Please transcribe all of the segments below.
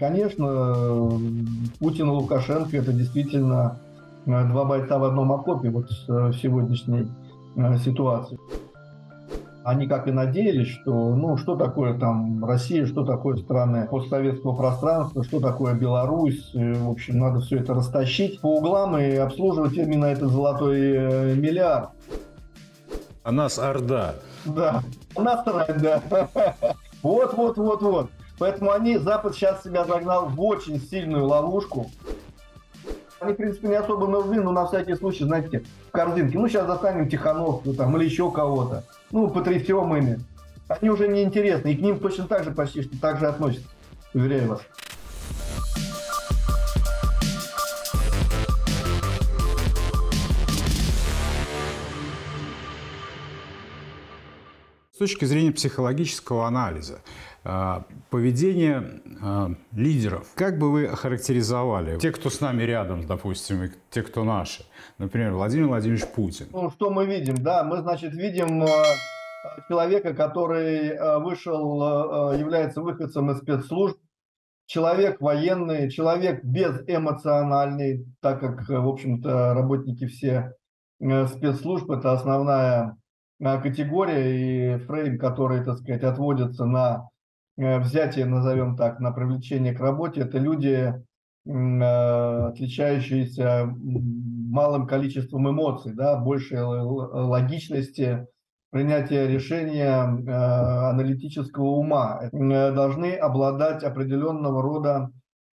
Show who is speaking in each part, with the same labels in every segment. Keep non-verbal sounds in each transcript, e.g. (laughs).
Speaker 1: Конечно, Путин и Лукашенко – это действительно два бойца в одном окопе вот в сегодняшней ситуации они как и надеялись, что ну что такое там Россия, что такое страны постсоветского пространства, что такое Беларусь, в общем, надо все это растащить по углам и обслуживать именно этот золотой э, миллиард.
Speaker 2: А нас Орда.
Speaker 1: Да, нас Орда. (laughs) Вот, вот, вот, вот. Поэтому они, Запад сейчас себя загнал в очень сильную ловушку. Они, в принципе, не особо нужны, но на всякий случай, знаете, в корзинке. Ну, сейчас достанем Тихановскую там или еще кого-то. Ну, потрясем ими. Они уже не интересны, и к ним точно так же почти что так же относятся. Уверяю вас.
Speaker 2: С точки зрения психологического анализа, поведение а, лидеров. Как бы вы охарактеризовали те, кто с нами рядом, допустим, и те, кто наши? Например, Владимир Владимирович Путин.
Speaker 1: Ну, что мы видим? Да, мы, значит, видим а, человека, который вышел, является выходцем из спецслужб, человек военный, человек безэмоциональный, так как, в общем-то, работники все спецслужб – это основная категория и фрейм, который, так сказать, отводится на взятие, назовем так, на привлечение к работе, это люди, э, отличающиеся малым количеством эмоций, да, большей логичности, принятия решения э, аналитического ума, должны обладать определенного рода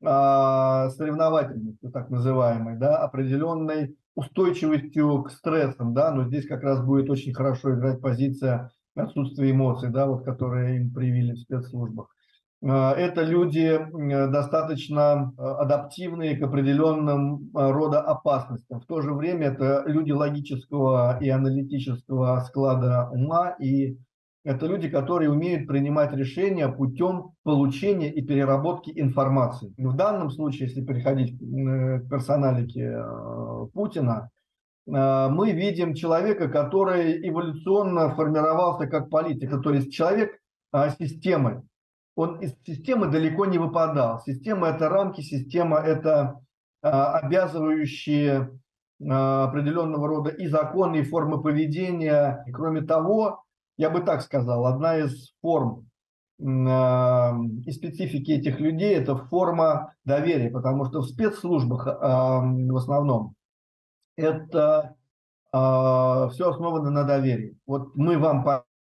Speaker 1: а, соревновательностью, так называемой, да, определенной устойчивостью к стрессам, да, но здесь как раз будет очень хорошо играть позиция отсутствие эмоций, да, вот, которые им привили в спецслужбах. А, это люди достаточно а, адаптивные к определенным рода опасностям. В то же время это люди логического и аналитического склада ума, и это люди, которые умеют принимать решения путем получения и переработки информации. В данном случае, если переходить к персоналике Путина, Э, мы видим человека, который эволюционно формировался как политик, то есть человек а, системы. Он из системы далеко не выпадал. Система – это рамки, система – это а, обязывающие а, определенного рода и законы, и формы поведения. И кроме того, я бы так сказал, одна из форм и специфики этих людей – это форма доверия, потому что в спецслужбах в основном это э, а, все основано на доверии. Вот мы вам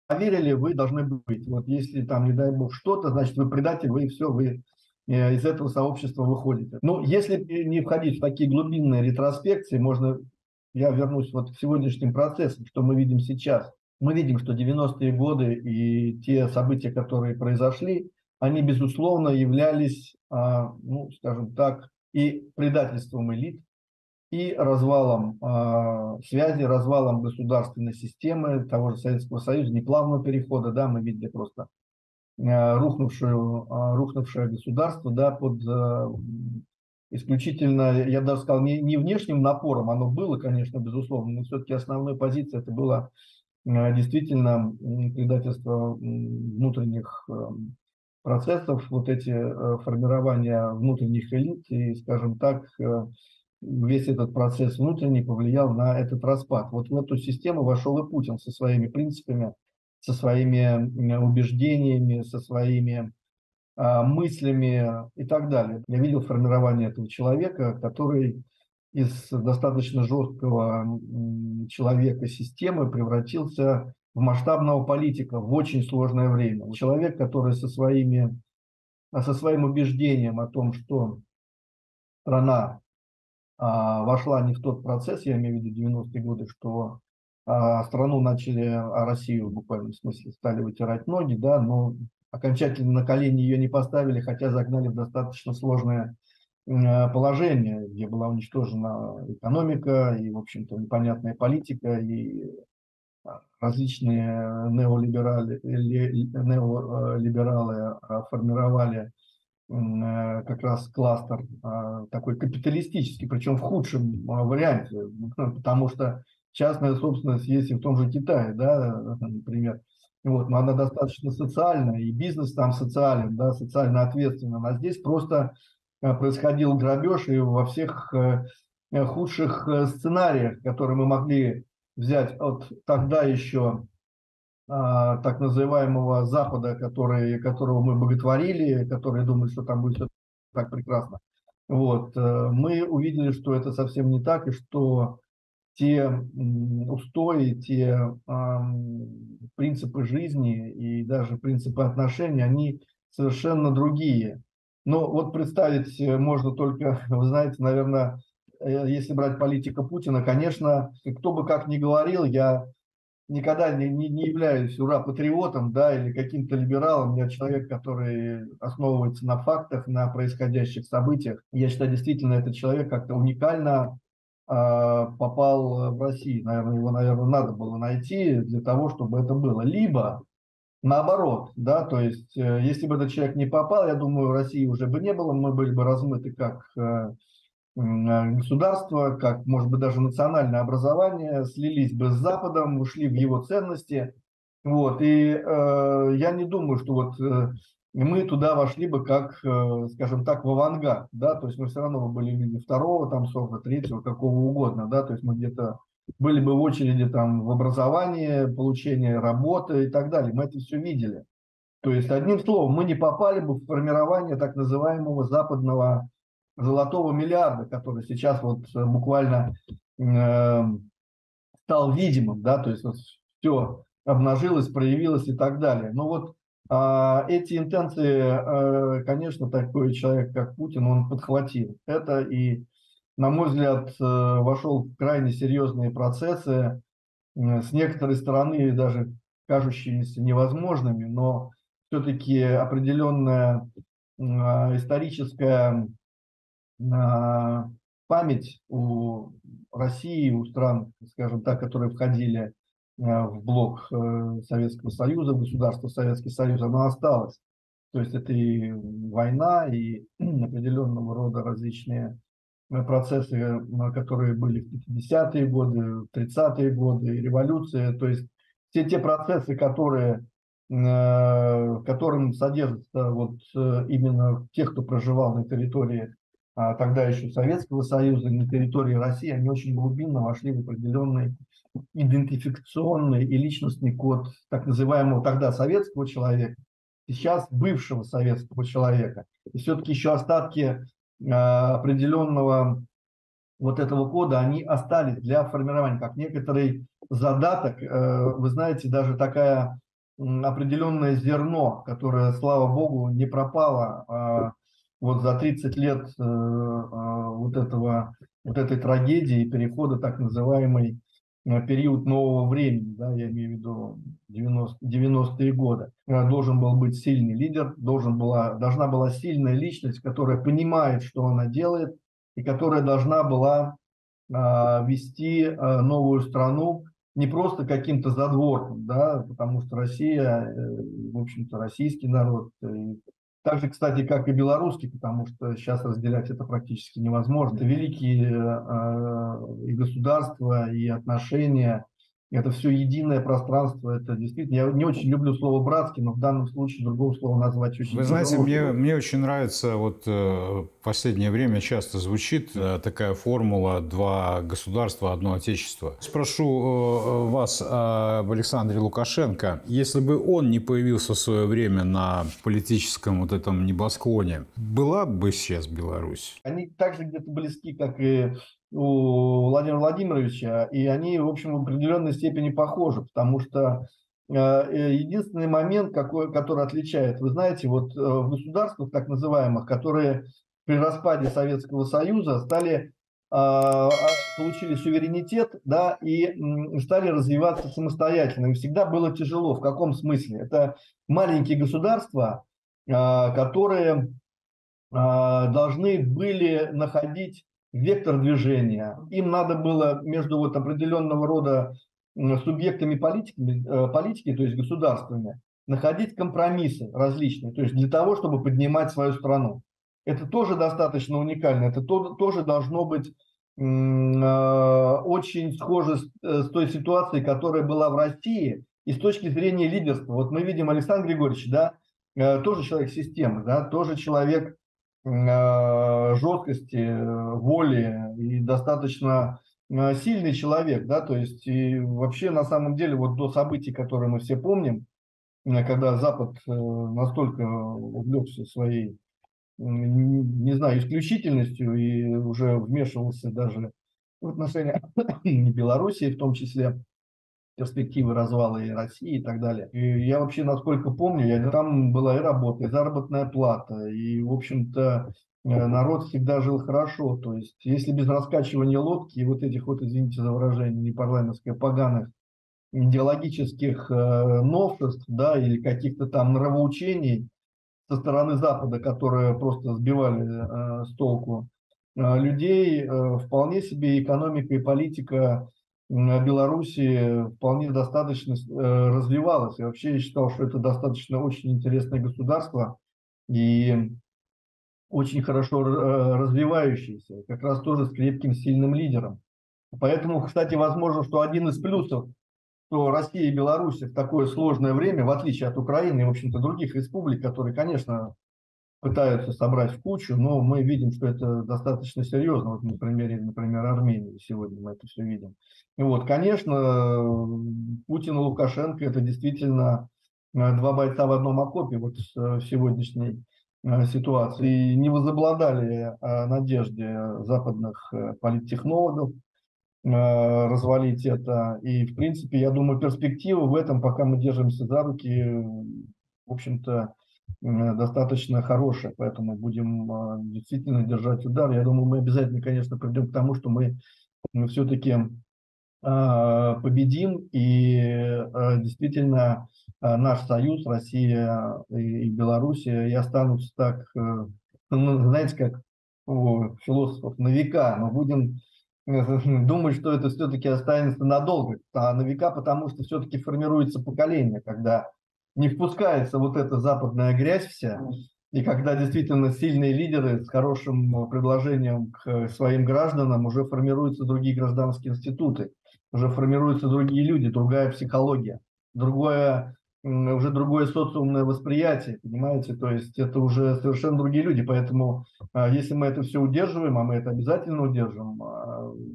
Speaker 1: поверили, вы должны быть. Вот если там, не дай бог, что-то, значит, вы предатель, вы все, вы э, из этого сообщества выходите. Ну, если не входить в такие глубинные ретроспекции, можно, я вернусь вот к сегодняшним процессам, что мы видим сейчас. Мы видим, что 90-е годы и те события, которые произошли, они, безусловно, являлись, а, ну, скажем так, и предательством элит, и развалом э, связи, развалом государственной системы того же Советского Союза, неплавного перехода, да, мы видели просто э, рухнувшую, э, рухнувшее государство, да, под э, исключительно, я даже сказал, не, не внешним напором, оно было, конечно, безусловно, но все-таки основной позицией это было э, действительно предательство внутренних э, процессов, вот эти э, формирования внутренних элит и, скажем так, э, весь этот процесс внутренний повлиял на этот распад. Вот в эту систему вошел и Путин со своими принципами, со своими убеждениями, со своими а, мыслями и так далее. Я видел формирование этого человека, который из достаточно жесткого человека системы превратился в масштабного политика в очень сложное время. Человек, который со, своими, со своим убеждением о том, что страна вошла не в тот процесс, я имею в виду 90-е годы, что а, страну начали, а Россию в буквальном смысле стали вытирать ноги, да, но окончательно на колени ее не поставили, хотя загнали в достаточно сложное положение, где была уничтожена экономика и, в общем-то, непонятная политика, и различные неолиберали, неолибералы формировали Э, как раз кластер а, такой капиталистический, причем в худшем а, варианте, ну, потому что частная собственность есть и в том же Китае, да, например. вот, но она достаточно социальная, и бизнес там социален, да, социально ответственен. А здесь просто э, происходил грабеж, и во всех э, худших сценариях, которые мы могли взять от тогда еще так называемого Запада, который, которого мы боготворили, который думали, что там будет все так прекрасно. Вот, мы увидели, что это совсем не так, и что те устои, те э, принципы жизни и даже принципы отношений, они совершенно другие. Но вот представить э, можно только, (laughs) вы знаете, наверное, э, если брать политика Путина, конечно, кто бы как ни говорил, я никогда не, не, не являюсь ура-патриотом да, или каким-то либералом. Я человек, который основывается на фактах, на происходящих событиях. Я считаю, действительно, этот человек как-то уникально а, попал в Россию. Наверное, его, наверное, надо было найти для того, чтобы это было. Либо наоборот, да, то есть, э, если бы этот человек не попал, я думаю, России уже бы не было, мы были бы размыты как э, государство, как, может быть, даже национальное образование, слились бы с Западом, ушли в его ценности. Вот, и э, я не думаю, что вот э, мы туда вошли бы как, э, скажем так, в авангард, да, то есть мы все равно были люди второго там сорта, третьего, какого угодно, да, то есть мы где-то были бы в очереди там в образовании, получение работы и так далее, мы это все видели. То есть, одним словом, мы не попали бы в формирование так называемого западного золотого миллиарда, который сейчас вот буквально э, стал видимым, да, то есть вот все обнажилось, проявилось и так далее. Но вот а эти интенции, э, конечно, такой человек, как Путин, он подхватил это и, на мой взгляд, э, вошел в крайне серьезные процессы, э, с некоторой стороны даже кажущимися невозможными, но все-таки определенная историческая память у России, у стран, скажем так, которые входили Э, в блок э, Советского Союза, государство Советский Союз, оно осталось. То есть это и война, и (clears throat) определенного рода различные э, процессы, которые были в 50-е годы, 30-е годы, и революция. То есть все те процессы, которые, которым содержатся вот именно тех, кто проживал на территории тогда еще Советского Союза, на территории России, они очень глубинно вошли в определенный идентификационный и личностный код так называемого тогда советского человека, сейчас бывшего советского человека. И все-таки еще остатки э, определенного вот этого кода, они остались для формирования, как некоторый задаток, э, вы знаете, даже такая определенное зерно, которое, слава богу, не пропало э, вот за 30 лет э, э, вот этого вот этой трагедии перехода так называемой Э, период нового времени, да, я имею в виду 90, 90-е годы, э, должен был быть сильный лидер, должен была, должна была сильная личность, которая понимает, что она делает, и которая должна была а, вести а, новую страну не просто каким-то задворком, да, потому что Россия, в общем-то, российский народ, так же, кстати, как и белорусский, потому что сейчас разделять это практически невозможно. Это великие э, и государства, и отношения, это все единое пространство, это действительно, я не очень люблю слово «братский», но в данном случае другого слова назвать очень
Speaker 2: Вы знаете, мне, мне очень нравится, вот э, в последнее время часто звучит э, такая формула «два государства, одно отечество». Спрошу э, вас об Александре Лукашенко. Если бы он не появился в свое время на политическом вот этом небосклоне, была бы сейчас Беларусь?
Speaker 1: Они также где-то близки, как и у Владимира Владимировича, и они, в общем, в определенной степени похожи, потому что э, э, единственный момент, какой, который отличает, вы знаете, вот э, в государствах так называемых, которые при распаде Советского Союза стали а, получили суверенитет, да, и стали развиваться самостоятельно. И всегда было тяжело. В каком смысле? Это маленькие государства, а, которые а, должны были находить вектор движения. Им надо было между вот определенного рода субъектами политики, э, политики, то есть государствами, находить компромиссы различные, то есть для того, чтобы поднимать свою страну. Это тоже достаточно уникально, это тоже должно быть э, очень схоже с, э, с той ситуацией, которая была в России И с точки зрения лидерства, вот мы видим Александр Григорьевич, да, тоже человек системы, да, тоже человек жесткости, воли и достаточно сильный человек, да, то есть и вообще на самом деле вот до событий, которые мы все помним, когда Запад настолько увлекся своей, не знаю, исключительностью и уже вмешивался даже в отношении (coughs) Белоруссии в том числе, перспективы развала и России и так далее. И я вообще, насколько помню, я, там была и работа, и заработная плата, и, в общем-то, э, народ всегда жил хорошо. То есть, если без раскачивания лодки и вот этих вот, извините за выражение, непарламентских поганых идеологических э, новшеств, да, или каких-то там нравоучений со стороны Запада, которые просто сбивали э, с толку э, людей, э, вполне себе экономика и политика Беларуси вполне достаточно э, развивалась. И вообще я считал, что это достаточно очень интересное государство и очень хорошо э, развивающееся, как раз тоже с крепким, сильным лидером. Поэтому, кстати, возможно, что один из плюсов, что Россия и Беларусь в такое сложное время, в отличие от Украины и, в общем-то, других республик, которые, конечно, пытаются собрать в кучу, но мы видим, что это достаточно серьезно. Вот на примере, например, Армении сегодня мы это все видим. И вот, конечно, Путин и Лукашенко – это действительно э, два бойца в одном окопе вот в сегодняшней э, ситуации. И не возобладали э, надежде западных политтехнологов развалить это. И, в принципе, я думаю, перспективы в этом, пока мы держимся за руки, в общем-то, достаточно хорошая, поэтому будем а, действительно держать удар. Я думаю, мы обязательно, конечно, придем к тому, что мы, все-таки а, победим и а, действительно наш союз, Россия и Белоруссия, и останутся так, э, ну, знаете, как у философов, на века. Мы будем э, (laughs) думать, что это все-таки останется надолго, а на века, потому что все-таки формируется поколение, когда не впускается вот эта западная грязь вся, и когда действительно сильные лидеры с хорошим предложением к своим гражданам, уже формируются другие гражданские институты, уже формируются другие люди, другая психология, другое, уже другое социумное восприятие, понимаете? То есть это уже совершенно другие люди, поэтому а, если мы это все удерживаем, а мы это обязательно удержим,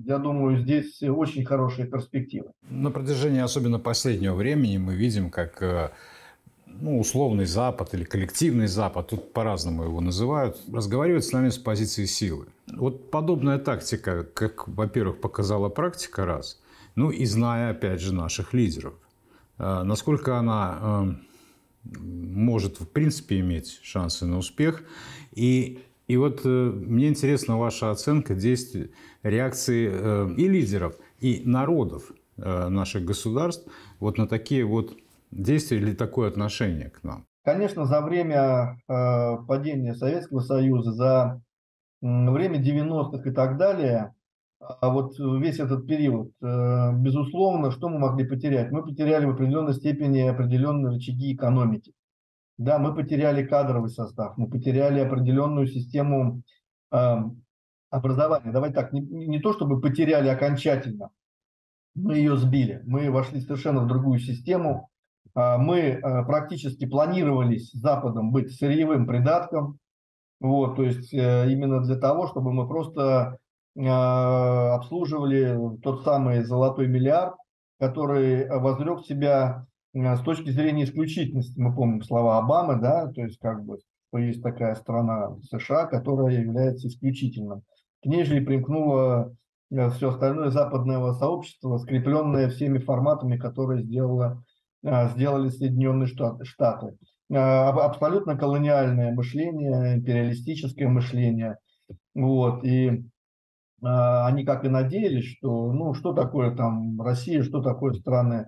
Speaker 1: я думаю, здесь очень хорошие перспективы.
Speaker 2: На протяжении особенно последнего времени мы видим, как э, ну, условный Запад или коллективный Запад, тут по-разному его называют, разговаривают с нами с позиции силы. Вот подобная тактика, как, во-первых, показала практика раз, ну и зная, опять же, наших лидеров. А, насколько она а, может, в принципе, иметь шансы на успех. И, и вот э, мне интересна ваша оценка действий, реакции э, и лидеров, и народов э, наших государств вот на такие вот действие или такое отношение к нам?
Speaker 1: Конечно, за время э, падения Советского Союза, за э, время 90-х и так далее, а вот весь этот период, э, безусловно, что мы могли потерять? Мы потеряли в определенной степени определенные рычаги экономики. Да, мы потеряли кадровый состав, мы потеряли определенную систему э, образования. Давай так, не, не то чтобы потеряли окончательно, мы ее сбили. Мы вошли совершенно в другую систему, мы а, практически планировались Западом быть сырьевым придатком, вот, то есть э, именно для того, чтобы мы просто а, обслуживали тот самый золотой миллиард, который возрек себя с точки зрения исключительности. Мы помним слова Обамы, да, то есть как бы что есть такая страна США, которая является исключительным. К ней же и примкнуло э, все остальное западное сообщество, скрепленное всеми форматами, которые сделала а, сделали Соединенные Штаты. А, абсолютно колониальное мышление, империалистическое мышление. Вот. И а, они как и надеялись, что ну что такое там Россия, что такое страны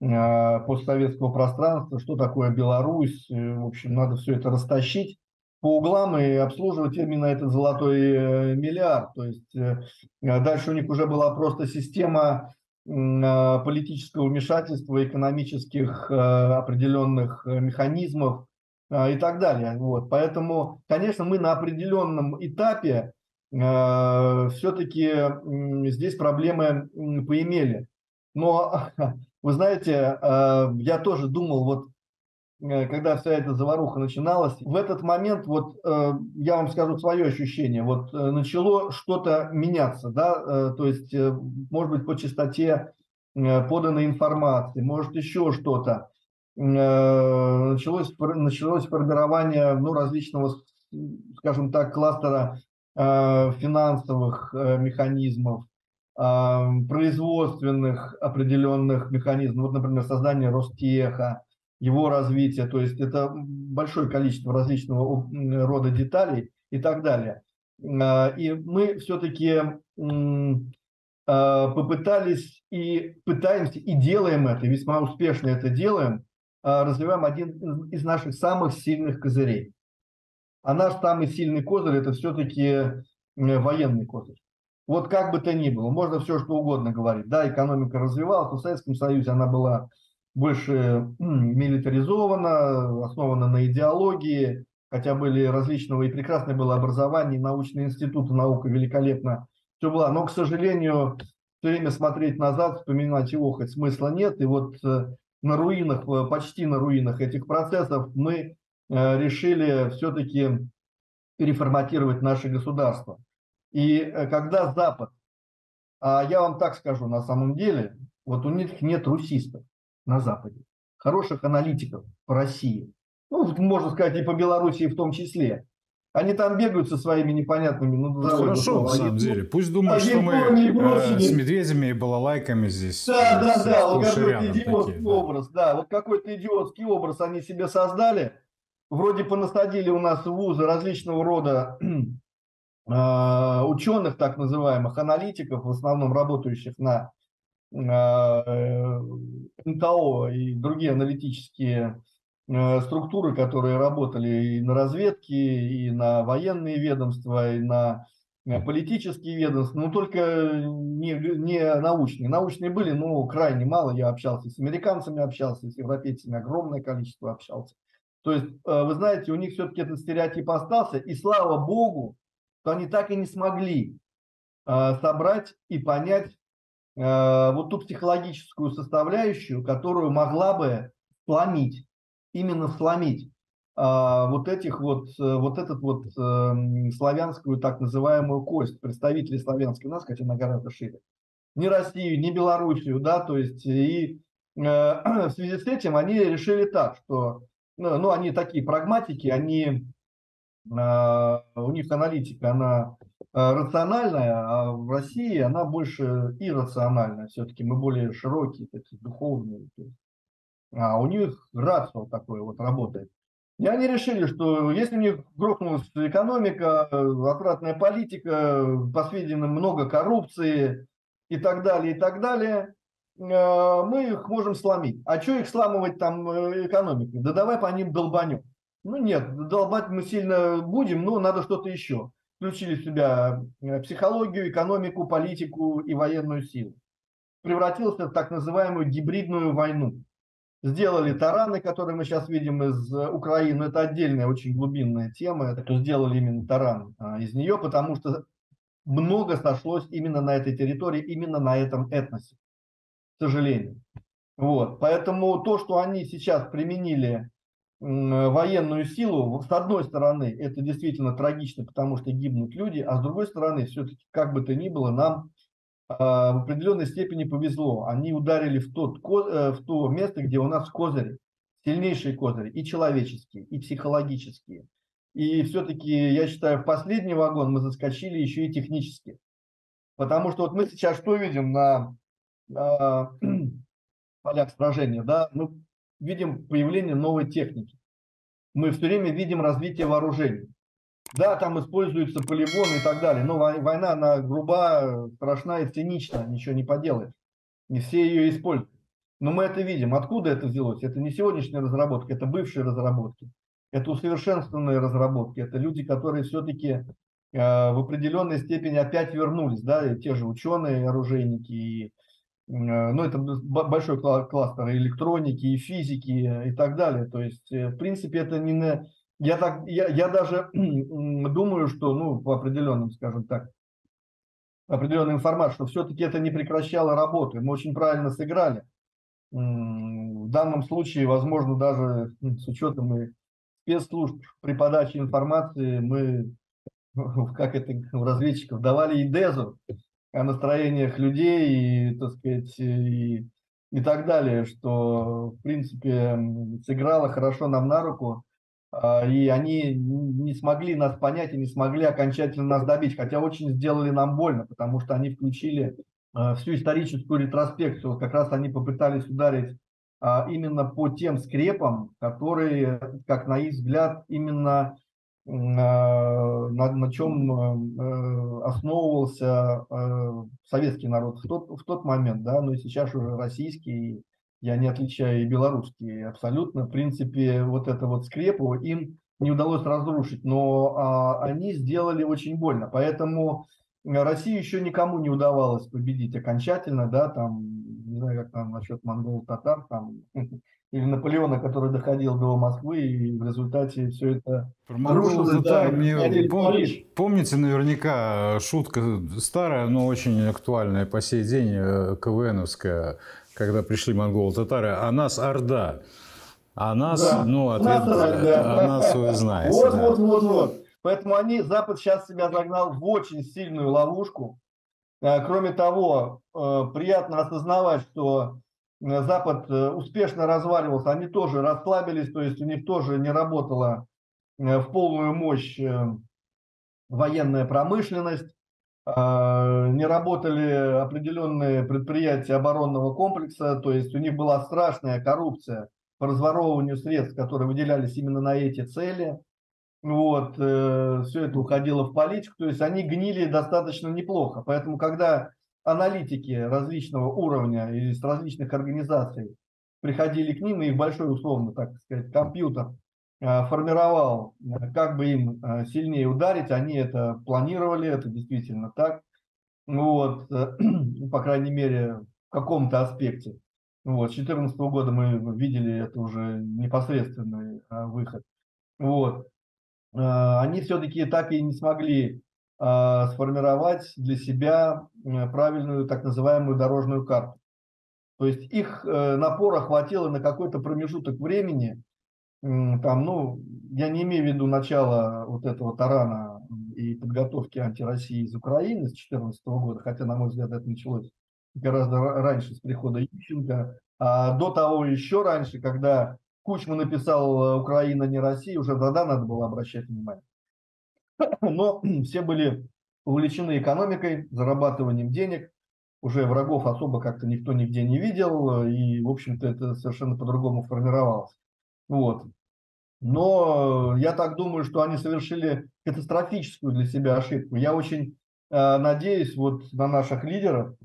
Speaker 1: постсоветского пространства, что такое Беларусь, в общем, надо все это растащить по углам и обслуживать именно этот золотой э, миллиард. То есть э, дальше у них уже была просто система а, политического вмешательства, экономических а, определенных э, механизмов а, и так далее. Вот. Поэтому, конечно, мы на определенном этапе все-таки здесь проблемы поимели. Но (laughs) Вы знаете, э, я тоже думал, вот э, когда вся эта заваруха начиналась, в этот момент, вот э, я вам скажу свое ощущение, вот начало что-то меняться, да, то есть, может быть, по частоте поданной информации, может, еще что-то. Началось, началось формирование ну, различного, скажем так, кластера финансовых механизмов, производственных определенных механизмов, вот, например, создание Ростеха, его развитие, то есть это большое количество различного рода деталей и так далее. А, и мы все-таки а, попытались и пытаемся, и делаем это, весьма успешно это делаем, а, развиваем один из наших самых сильных козырей. А наш самый сильный козырь – это все-таки военный козырь. Вот как бы то ни было, можно все что угодно говорить. Да, экономика развивалась, но в Советском Союзе она была больше милитаризована, основана на идеологии, хотя были различного и прекрасное было образование, научные институты, наука великолепно все было. Но, к сожалению, все время смотреть назад, вспоминать его хоть смысла нет. И вот э, на руинах, э, почти на руинах этих процессов мы э, решили все-таки переформатировать наше государство. И когда Запад, а я вам так скажу, на самом деле, вот у них нет русистов на Западе, хороших аналитиков по России, ну, можно сказать, и по Белоруссии в том числе. Они там бегают со своими непонятными...
Speaker 2: Ну, Хорошо, на самом деле. Пусть думают, что мы э, с медведями и балалайками здесь.
Speaker 1: Да, да, да. Вот какой-то идиотский такие, образ. Да. да, вот какой-то идиотский образ они себе создали. Вроде понасадили у нас вузы различного рода Э, (clears throat) ученых, так называемых аналитиков, в основном работающих на э, НТО и другие аналитические э, структуры, которые работали и на разведке, и на военные ведомства, и на политические ведомства, но только не, не научные. Научные были, но крайне мало. Я общался с американцами, общался с европейцами, огромное количество общался. То есть, вы знаете, у них все-таки этот стереотип остался, и слава богу, то они так и не смогли э, собрать и понять э, вот ту психологическую составляющую, которую могла бы сломить, именно сломить э, вот этих вот, э, вот этот вот э, славянскую так называемую кость, представителей славянской нас, хотя она гораздо шире. Ни Россию, ни Белоруссию, да, то есть и э, (clears throat) в связи с этим они решили так, что, ну, ну они такие прагматики, они а, у них аналитика, она а, рациональная, а в России она больше иррациональная. Все-таки мы более широкие, такие духовные. А у них рацио такое вот работает. И они решили, что если у них грохнулась экономика, отвратная политика, по сведениям много коррупции и так далее, и так далее, а, мы их можем сломить. А что их сламывать там э, экономикой? Да давай по ним долбанем. Ну нет, долбать мы сильно будем, но надо что-то еще. Включили в себя э, психологию, экономику, политику и военную силу. Превратился в так называемую гибридную войну. Сделали тараны, которые мы сейчас видим из э, Украины. Это отдельная очень глубинная тема. Это сделали именно таран а, из нее, потому что много сошлось именно на этой территории, именно на этом этносе, к сожалению. Вот. Поэтому то, что они сейчас применили военную силу, с одной стороны, это действительно трагично, потому что гибнут люди, а с другой стороны, все-таки, как бы то ни было, нам а, в определенной степени повезло. Они ударили в, тот, э, в то место, где у нас козыри, сильнейшие козыри, и человеческие, и психологические. И все-таки, я считаю, в последний вагон мы заскочили еще и технически. Потому что вот мы сейчас что видим на, на (clears throat) полях сражения? Да? Мы видим появление новой техники. Мы все время видим развитие вооружений. Да, там используются полигоны и так далее, но война, она груба, страшна и цинична, ничего не поделаешь. Не все ее используют. Но мы это видим. Откуда это взялось? Это не сегодняшняя разработка, это бывшие разработки. Это усовершенствованные разработки. Это люди, которые все-таки э, в определенной степени опять вернулись. Да, и те же ученые, оружейники и Э, ну, это большой кластер электроники, и физики, и так далее. То есть, э, в принципе, это не на... Я, так, я, я даже (clears throat) думаю, что, ну, по определенным, скажем так, определенной информации, что все-таки это не прекращало работы. Мы очень правильно сыграли. в данном случае, возможно, даже с учетом и спецслужб при подаче информации мы, (laughs) как это в разведчиков, давали и дезу о настроениях людей и, так сказать, и, и так далее, что, в принципе, сыграло хорошо нам на руку, а, и они не смогли нас понять и не смогли окончательно нас добить, хотя очень сделали нам больно, потому что они включили а, всю историческую ретроспекцию, как раз они попытались ударить а, именно по тем скрепам, которые, как на их взгляд, именно на, на чем э, основывался э, советский народ в тот, в тот момент, да, но и сейчас уже российский, я не отличаю и белорусский абсолютно. В принципе, вот это вот скрепу им не удалось разрушить, но а, они сделали очень больно. Поэтому России еще никому не удавалось победить окончательно, да, там, не знаю, как там насчет монгол-татар, там, (laughs) или Наполеона, который доходил до Москвы, и в результате все это
Speaker 2: рушилось. Да, мне пом, помните наверняка шутка старая, но очень актуальная по сей день, э, КВНовская, когда пришли монголы-татары, а нас Орда. А нас, да. ну, ответ, нас, да. а нас вы знаете.
Speaker 1: Вот, да. вот, вот, вот. Поэтому они, Запад сейчас себя загнал в очень сильную ловушку. Э, кроме того, э, приятно осознавать, что э, Запад успешно разваливался, они тоже расслабились, то есть у них тоже не работала в полную мощь военная промышленность, не работали определенные предприятия оборонного комплекса, то есть у них была страшная коррупция по разворовыванию средств, которые выделялись именно на эти цели – вот, э, все это уходило в политику, то есть они гнили достаточно неплохо. Поэтому, когда аналитики различного уровня из различных организаций приходили к ним, и их большой, условно, так сказать, компьютер э, формировал, э, как бы им э, сильнее ударить, они это планировали, это действительно так. Вот, (clears throat) по крайней мере, в каком-то аспекте. Вот, с 2014 года мы видели это уже непосредственный выход. Вот. Они все-таки так и не смогли сформировать для себя э, правильную так называемую дорожную карту. То есть их напора хватило на какой-то промежуток времени, там, ну, я не имею в виду начала вот этого тарана и подготовки антироссии из Украины с 2014 года, хотя, на мой взгляд, это началось гораздо раньше, с прихода Ющенко, а до того еще раньше, когда Кучма написал э, «Украина не Россия», уже тогда надо было обращать внимание. (clears throat) Но (clears throat) все были увлечены экономикой, зарабатыванием денег, уже врагов особо как-то никто нигде не видел, и, в общем-то, это совершенно по-другому формировалось. Вот. Но я так думаю, что они совершили катастрофическую для себя ошибку. Я очень э, надеюсь вот на наших лидеров,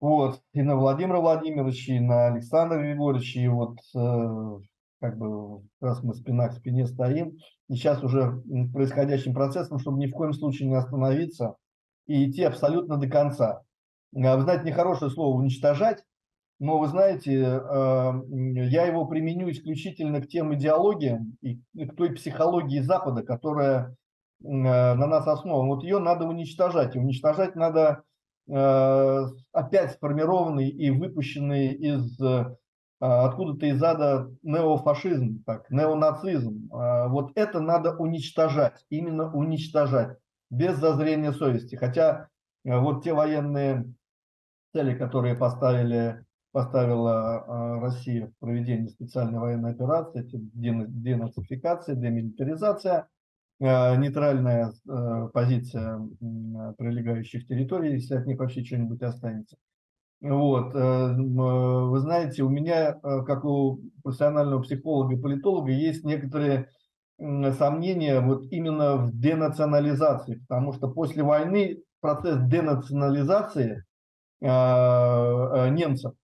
Speaker 1: вот, и на Владимира Владимировича, и на Александра Григорьевича, и вот э, как бы раз мы спина к спине стоим, и сейчас уже происходящим процессом, чтобы ни в коем случае не остановиться и идти абсолютно до конца. А, вы знаете, нехорошее слово «уничтожать», но вы знаете, э, я его применю исключительно к тем идеологиям и к той психологии Запада, которая э, на нас основана. Вот ее надо уничтожать. И уничтожать надо Э, опять сформированный и выпущенный из э, откуда-то из ада неофашизм, так, неонацизм. Э, вот это надо уничтожать, именно уничтожать, без зазрения совести. Хотя вот те военные цели, которые поставили, поставила Россия в проведении специальной военной операции, денацификация, демилитаризация – нейтральная позиция прилегающих территорий, если от них вообще что-нибудь останется. Вот. Э, вы знаете, у меня, как у профессионального психолога и политолога, есть некоторые сомнения вот именно в денационализации, потому что после войны процесс денационализации немцев,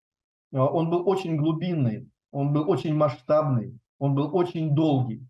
Speaker 1: он был очень глубинный, он был очень масштабный, он был очень долгий.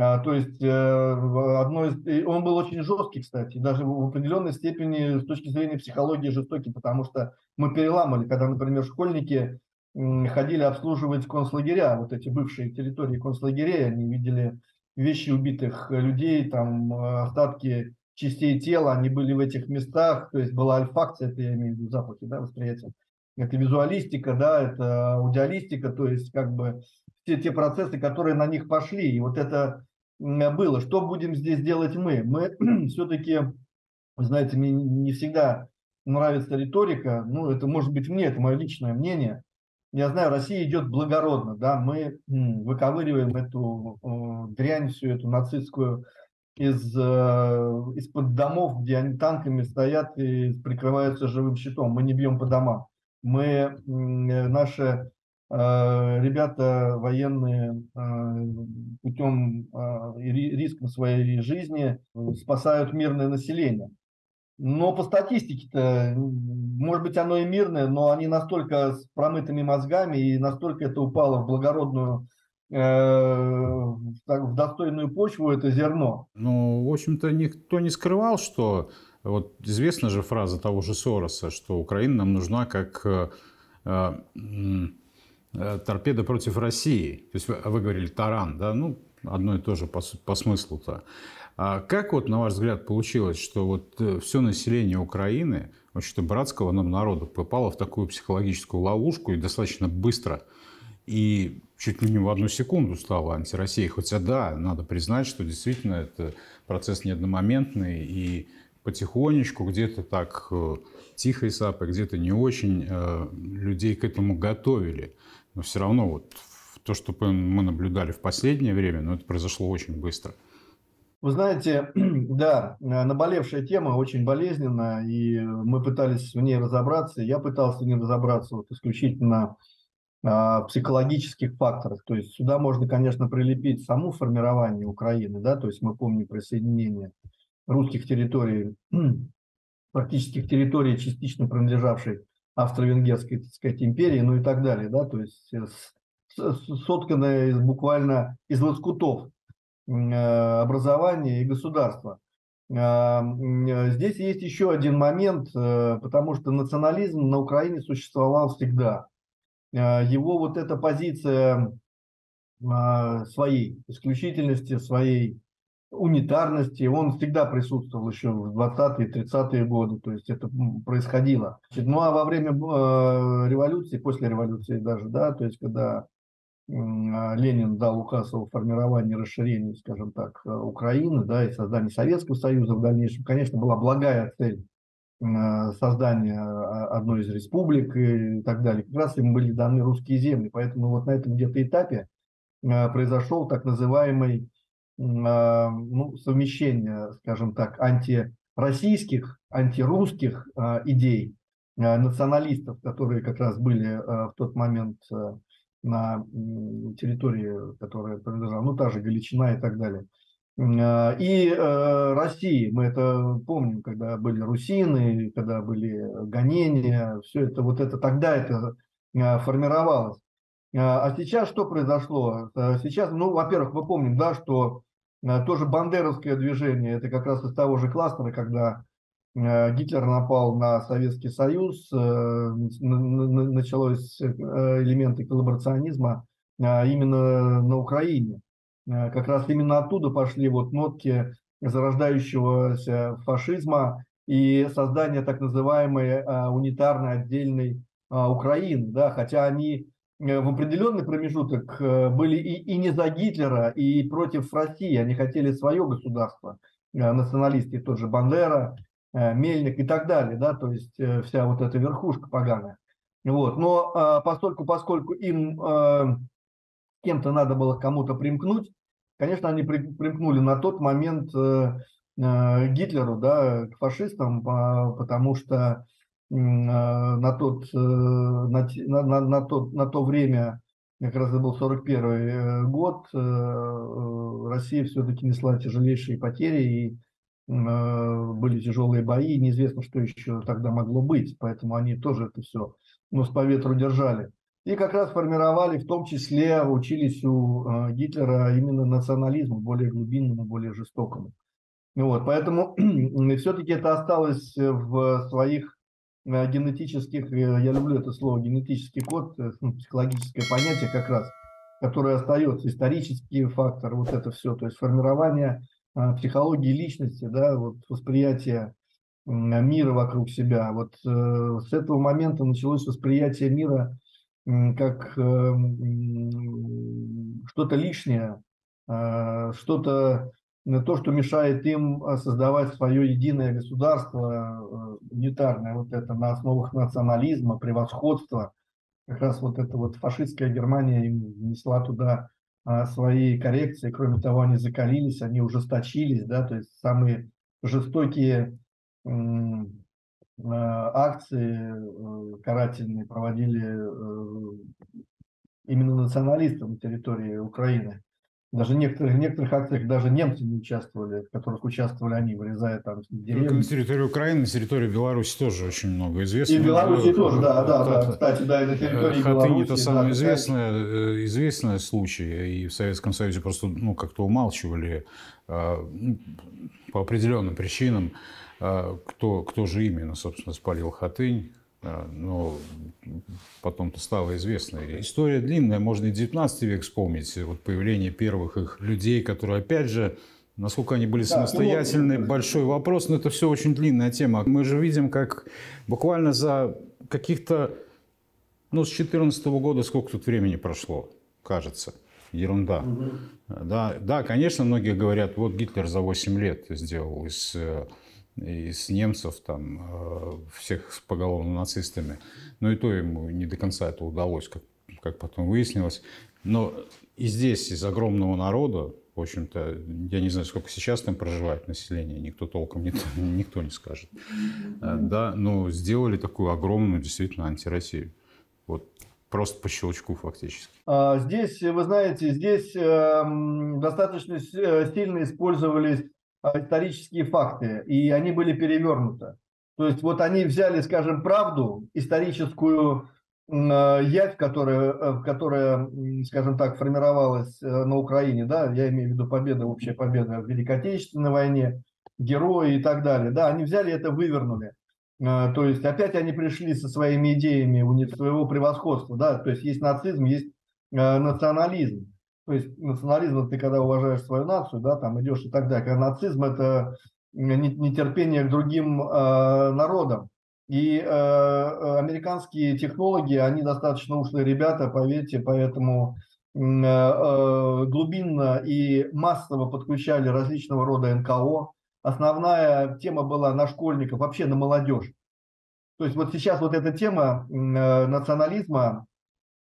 Speaker 1: А, то есть э, одно из, он был очень жесткий, кстати, даже в определенной степени с точки зрения психологии жестокий, потому что мы переламали, когда, например, школьники ходили обслуживать концлагеря, вот эти бывшие территории концлагерей, они видели вещи убитых людей, там остатки частей тела, они были в этих местах, то есть была альфакция, это я имею в виду запахи, да, восприятие. Это визуалистика, да, это аудиалистика, то есть как бы все те процессы, которые на них пошли. И вот это было. Что будем здесь делать мы? Мы (clears throat) все-таки, знаете, мне не всегда нравится риторика, ну, это может быть мне, это мое личное мнение. Я знаю, Россия идет благородно, да, мы выковыриваем эту э, дрянь, всю эту нацистскую из, э, из-под домов, где они танками стоят и прикрываются живым щитом. Мы не бьем по домам. Мы, э, наши э, ребята военные путем риска своей жизни спасают мирное население. Но по статистике-то, может быть, оно и мирное, но они настолько с промытыми мозгами и настолько это упало в благородную Э, в достойную почву это зерно.
Speaker 2: Ну, в общем-то, никто не скрывал, что вот известна же фраза того же Сороса, что Украина нам нужна как э, э, торпеда против России. То есть вы, вы говорили таран, да, ну, одно и то же по, по смыслу-то. А как вот, на ваш взгляд, получилось, что вот все население Украины, вообще-то братского нам народа, попало в такую психологическую ловушку и достаточно быстро – и чуть ли не в одну секунду стала антироссией. Хотя да, надо признать, что действительно это процесс не одномоментный, и потихонечку, где-то так э, тихо и сапой, где-то не очень э, людей к этому готовили. Но все равно вот то, что мы наблюдали в последнее время, но ну, это произошло очень быстро.
Speaker 1: Вы знаете, (clears throat) да, наболевшая тема очень болезненная, и мы пытались в ней разобраться. Я пытался в ней разобраться вот исключительно а, психологических факторах. То есть сюда можно, конечно, прилепить саму формирование Украины, да, то есть мы помним присоединение русских территорий, практических территорий, частично принадлежавшей Австро-Венгерской, так сказать, империи, ну и так далее, да, то есть сотканное из, буквально из лоскутов э, образования и государства. А, здесь есть еще один момент, э, потому что национализм на Украине существовал всегда. Его вот эта позиция а, своей исключительности, своей унитарности, он всегда присутствовал еще в 20-е, 30-е годы, то есть это происходило. Ну а во время э, революции, после революции даже, да, то есть когда Ленин дал указ о формировании, расширении, скажем так, Украины, да, и создании Советского Союза в дальнейшем, конечно, была благая цель Э, создания а, одной из республик и так далее. Как раз им были даны русские земли. Поэтому вот на этом где-то этапе э, произошел так называемый э, ну, совмещение, скажем так, антироссийских, антирусских идей националистов, которые как раз были в тот момент на территории, которая принадлежала, ну, та же Галичина и так далее. А, и России, мы это помним, когда были русины, когда были гонения, все это, вот это тогда это формировалось. А, а сейчас что произошло? Э, сейчас, ну, во-первых, мы помним, да, что тоже бандеровское движение, это как раз из того же кластера, когда Гитлер напал на Советский Союз, началось элементы коллаборационизма именно на Украине. Э, как раз именно оттуда пошли вот нотки зарождающегося фашизма и создания так называемой а, унитарной отдельной а, Украины, да, хотя они э, в определенный промежуток э, были и, и не за Гитлера, и против России, они хотели свое государство, националисты, тот же Бандера, Мельник и так далее, да, то есть вся вот эта верхушка поганая. Вот. Но поскольку, поскольку им кем-то надо было кому-то примкнуть, Конечно, они примкнули на тот момент э, э, Гитлеру, да, к фашистам, потому что э, на, тот, на, на, на, тот, на то время, как раз это был 41 год, Россия все-таки несла тяжелейшие потери, и были тяжелые бои, неизвестно, что еще тогда могло быть, поэтому они тоже это все нос по ветру держали. И как раз формировали, в том числе учились у э, Гитлера именно национализму, более глубинному, более жестокому. Вот, поэтому (clears throat) все-таки это осталось в своих э, генетических, э, я люблю это слово, генетический код, ну, психологическое понятие как раз, которое остается, исторический фактор, вот это все, то есть формирование психологии личности, да, вот восприятие мира вокруг себя. Вот э, с этого момента началось восприятие мира как э, что-то лишнее, э, что-то то, что мешает им создавать свое единое государство унитарное, вот это на основах национализма, превосходства. Как раз вот эта вот фашистская Германия им внесла туда свои коррекции. Кроме того, они закалились, они ужесточились, да, то есть самые жестокие Э, акции э, карательные проводили э, именно националисты на территории Украины. Даже некоторых, в некоторых акциях даже немцы не участвовали, в которых участвовали они, вырезая там.
Speaker 2: Только на территории Украины, на территории Беларуси тоже очень много известно.
Speaker 1: И Беларуси тоже, да, да, да, кстати, да, и на территории
Speaker 2: Хатынь Беларуси. это самый да, известный, известный случай, и в Советском Союзе просто ну, как-то умалчивали ну, по определенным причинам. Кто, кто же именно, собственно, спалил Хатынь, но потом-то стало известно. История длинная, можно и 19 век вспомнить, вот появление первых их людей, которые, опять же, Насколько они были самостоятельны, большой вопрос, но это все очень длинная тема. Мы же видим, как буквально за каких-то, ну, с 14 года сколько тут времени прошло, кажется. Ерунда. Угу. Да, да, конечно, многие говорят, вот Гитлер за 8 лет сделал из э, из немцев, там, э, всех с поголовно нацистами. Но и то ему не до конца это удалось, как, как потом выяснилось. Но и здесь из огромного народа, в общем-то, я не знаю, сколько сейчас там проживает население, никто толком не, (laughs) никто не скажет. Э, да, но сделали такую огромную действительно антироссию. Вот просто по щелчку фактически.
Speaker 1: А, здесь, вы знаете, здесь эм, достаточно э, сильно использовались а, исторические факты, и они были перевернуты. То есть вот они взяли, скажем, правду, историческую а, явь, которая, э, которая, скажем так, формировалась э, на Украине, да, я имею в виду победа, общая победа в Великой Отечественной войне, герои и так далее, да, они взяли это, вывернули. А, то есть опять они пришли со своими идеями своего превосходства, да, то есть есть нацизм, есть национализм. То есть национализм, ты когда уважаешь свою нацию, да, там идешь и так далее. Когда нацизм – это нетерпение к другим э, народам. И э, американские технологи, они достаточно ушлые ребята, поверьте, поэтому э, э, глубинно и массово подключали различного рода НКО. Основная тема была на школьников, вообще на молодежь. То есть вот сейчас вот эта тема э, национализма,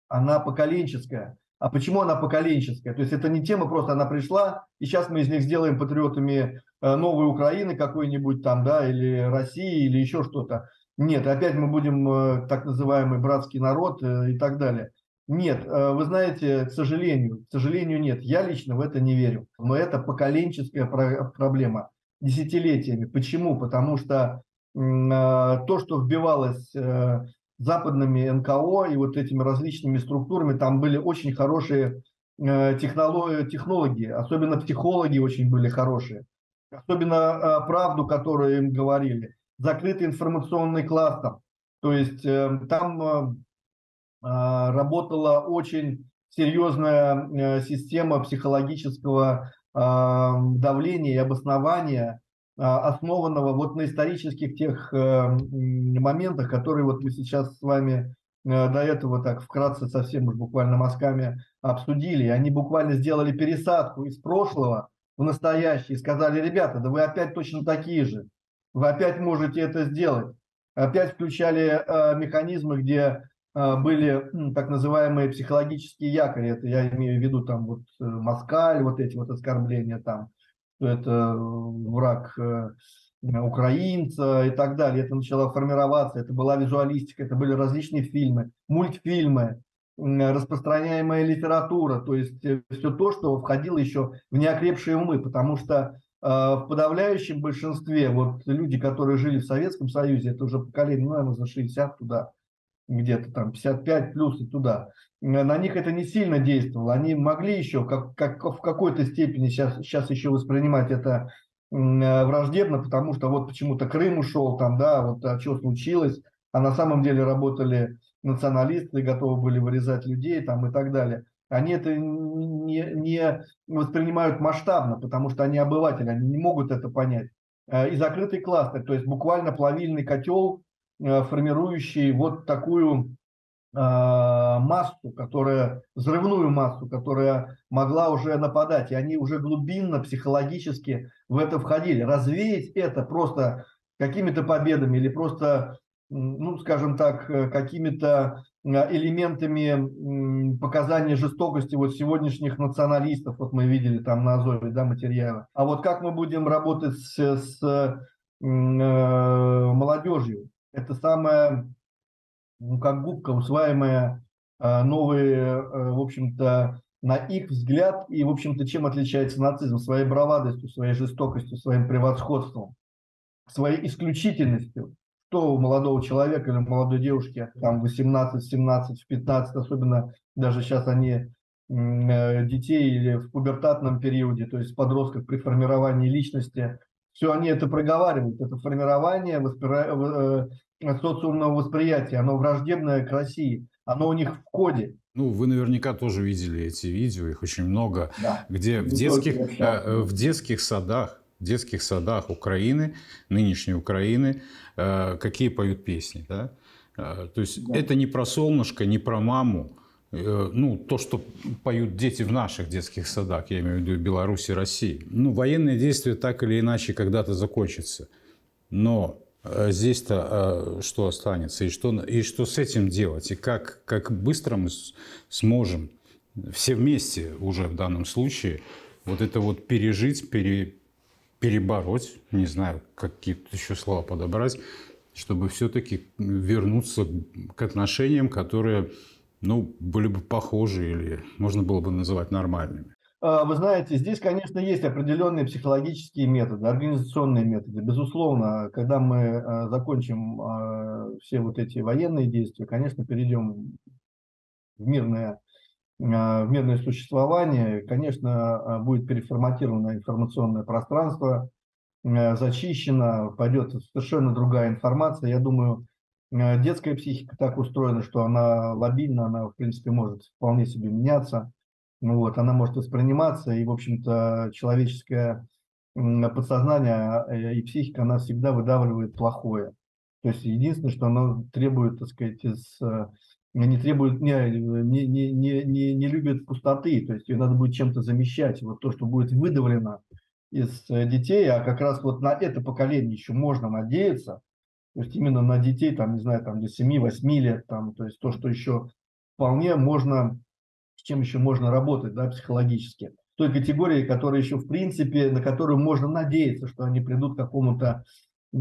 Speaker 1: она поколенческая. А почему она поколенческая? То есть это не тема, просто она пришла, и сейчас мы из них сделаем патриотами э, новой Украины какой-нибудь там, да, или России, или еще что-то. Нет, опять мы будем э, так называемый братский народ э, и так далее. Нет, вы знаете, к сожалению, к сожалению, нет. Я лично в это не верю. Но это поколенческая проблема десятилетиями. Почему? Потому что то, что вбивалось западными НКО и вот этими различными структурами, там были очень хорошие э, технологии, особенно психологи очень были хорошие, особенно э, правду, которую им говорили, закрытый информационный кластер, то есть э, там работала очень серьезная система психологического давления и обоснования основанного вот на исторических тех э, моментах, которые вот мы сейчас с вами э, до этого так вкратце совсем уж буквально мазками обсудили. Они буквально сделали пересадку из прошлого в настоящее и сказали, ребята, да вы опять точно такие же, вы опять можете это сделать. Опять включали э, механизмы, где были так называемые психологические якори, это я имею в виду там вот Москаль, вот эти вот оскорбления там, это враг э, украинца и так далее. Это начало формироваться, это была визуалистика, это были различные фильмы, мультфильмы, распространяемая литература, то есть э, все то, что входило еще в неокрепшие умы, потому что э, в подавляющем большинстве вот люди, которые жили в Советском Союзе, это уже поколение, ну, наверное, за 60 туда, где-то там 55 плюс и туда, на них это не сильно действовало. Они могли еще как, как в какой-то степени сейчас, сейчас еще воспринимать это враждебно, потому что вот почему-то Крым ушел, там, да, вот а что случилось, а на самом деле работали националисты, готовы были вырезать людей там и так далее. Они это не, не воспринимают масштабно, потому что они обыватели, они не могут это понять. и закрытый кластер, то есть буквально плавильный котел, формирующий вот такую массу, которая, взрывную массу, которая могла уже нападать, и они уже глубинно, психологически в это входили. Развеять это просто какими-то победами или просто, ну, скажем так, э, какими-то э, элементами показания жестокости вот сегодняшних националистов, вот мы видели там на Азове, да, материалы. А вот как мы будем работать с, с э, молодежью? Это самое, ну, как губка, усваиваемая э, новые, э, в общем-то, на их взгляд, и, в общем-то, чем отличается нацизм? Своей бравадостью, своей жестокостью, своим превосходством своей исключительностью, что у молодого человека или молодой девушки, там 18, 17, 15, особенно даже сейчас они э, детей или в пубертатном периоде, то есть подростков при формировании личности, все они это проговаривают. Это формирование воспри... Э, социумного восприятия, оно враждебное к России, оно у них в коде.
Speaker 2: Ну, вы наверняка тоже видели эти видео, их очень много, да. где в детских, э, в детских садах в детских садах Украины, нынешней Украины, э, какие поют песни. Да? Э, то есть да. это не про солнышко, не про маму, э, ну, то, что поют дети в наших детских садах, я имею в виду Беларуси, России. Ну, военные действия так или иначе когда-то закончатся. Но здесь-то что останется? И что, и что с этим делать? И как, как быстро мы сможем все вместе уже в данном случае вот это вот пережить, пере, перебороть, не знаю, какие-то еще слова подобрать, чтобы все-таки вернуться к отношениям, которые ну, были бы похожи или можно было бы называть нормальными.
Speaker 1: А, вы знаете, здесь, конечно, есть определенные психологические методы, организационные методы. Безусловно, когда мы а, закончим а, все вот эти военные действия, конечно, перейдем в мирное в мирное существование, конечно, будет переформатировано информационное пространство, зачищено, пойдет совершенно другая информация. Я думаю, детская психика так устроена, что она лобильна, она, в принципе, может вполне себе меняться. Ну вот, она может восприниматься, и, в общем-то, человеческое подсознание и психика, она всегда выдавливает плохое. То есть единственное, что оно требует, так сказать, из не требует, не, не, не, не, не любит пустоты, то есть ее надо будет чем-то замещать. Вот то, что будет выдавлено из э, детей, а как раз вот на это поколение еще можно надеяться, то есть именно на детей, там, не знаю, там, до 7-8 лет, там, то есть то, что еще вполне можно, с чем еще можно работать, да, психологически. Той категории, которая еще, в принципе, на которую можно надеяться, что они придут к какому-то э,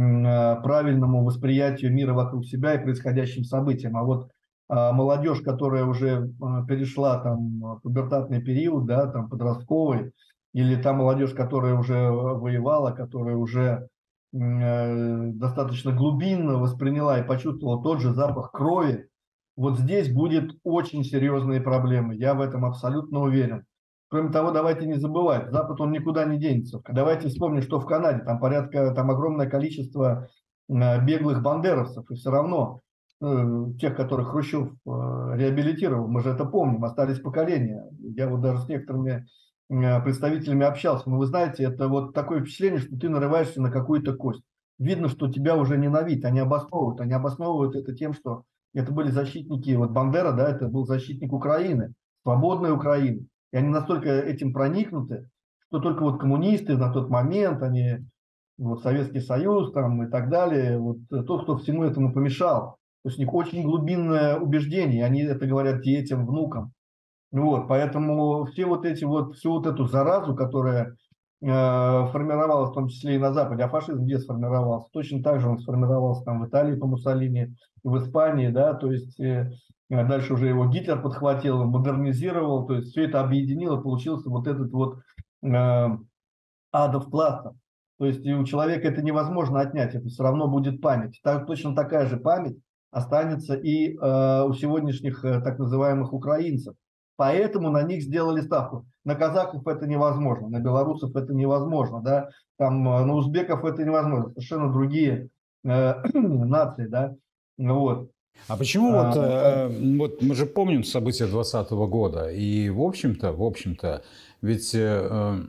Speaker 1: правильному восприятию мира вокруг себя и происходящим событиям. А вот а, молодежь, которая уже а, перешла там пубертатный период, да, там подростковый, или та молодежь, которая уже воевала, которая уже достаточно глубинно восприняла и почувствовала тот же запах крови, вот здесь будет очень серьезные проблемы. Я в этом абсолютно уверен. Кроме того, давайте не забывать, Запад он никуда не денется. Давайте вспомним, что в Канаде там порядка, там огромное количество э, беглых бандеровцев, и все равно Э, тех, которых Хрущев э, реабилитировал, мы же это помним, остались поколения. Я вот даже с некоторыми э, представителями общался, но вы знаете, это вот такое впечатление, что ты нарываешься на какую-то кость. Видно, что тебя уже ненавидят, они обосновывают, они обосновывают это тем, что это были защитники, вот Бандера, да, это был защитник Украины, свободной Украины. И они настолько этим проникнуты, что только вот коммунисты на тот момент, они, вот Советский Союз там и так далее, вот тот, кто всему этому помешал. То есть у них очень глубинное убеждение, они это говорят детям, внукам. Вот, поэтому все вот эти вот, всю вот эту заразу, которая э, формировалась в том числе и на Западе, а фашизм где сформировался? Точно так же он сформировался там в Италии по Муссолини, в Испании, да, то есть э, дальше уже его Гитлер подхватил, модернизировал, то есть все это объединило, получился вот этот вот э, адов классов. То есть у человека это невозможно отнять, это все равно будет память. Так, точно такая же память останется и э, у сегодняшних э, так называемых украинцев. Поэтому на них сделали ставку. На казахов это невозможно, на белорусов это невозможно, да, там э, на узбеков это невозможно, совершенно другие э, (clears throat) нации, да, вот.
Speaker 2: А почему а, вот, э, вот мы же помним события 2020 года, и в общем-то, в общем-то, ведь э,